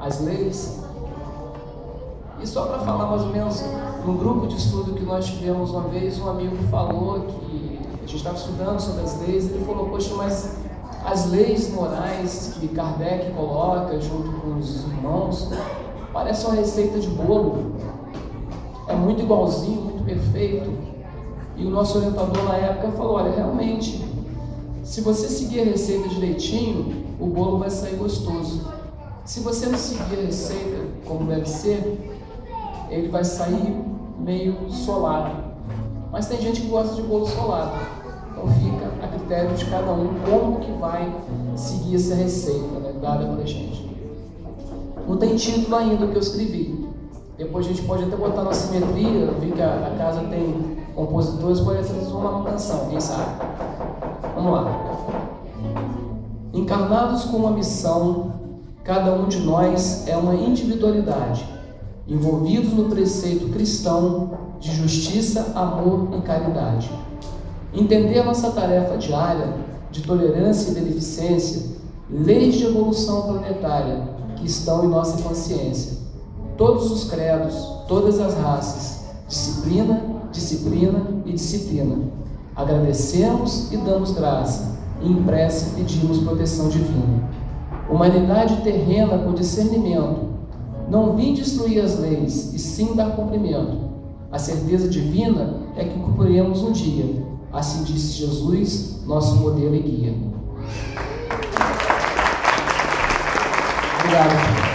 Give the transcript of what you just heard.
as leis. E só para falar mais ou menos, no grupo de estudo que nós tivemos uma vez, um amigo falou que a gente estava estudando sobre as leis, ele falou, poxa, mas as leis morais que Kardec coloca junto com os irmãos, parece uma receita de bolo. É muito igualzinho, muito perfeito. E o nosso orientador na época falou, olha, realmente, se você seguir a receita direitinho, o bolo vai sair gostoso. Se você não seguir a receita como deve ser, ele vai sair meio solado. Mas tem gente que gosta de bolo solado. Então fica a critério de cada um como que vai seguir essa receita né, dada para a gente. Não tem título ainda que eu escrevi. Depois a gente pode até botar na simetria, vi que a, a casa tem compositores, pode transformar uma canção, quem sabe? Vamos lá. Encarnados com uma missão, cada um de nós é uma individualidade envolvidos no preceito cristão de justiça, amor e caridade. Entender a nossa tarefa diária de tolerância e beneficência, leis de evolução planetária que estão em nossa consciência. Todos os credos, todas as raças, disciplina, disciplina e disciplina. Agradecemos e damos graça, e em prece pedimos proteção divina. Humanidade terrena com discernimento, não vim destruir as leis, e sim dar cumprimento. A certeza divina é que cumpriremos um dia. Assim disse Jesus, nosso modelo e guia. Obrigado.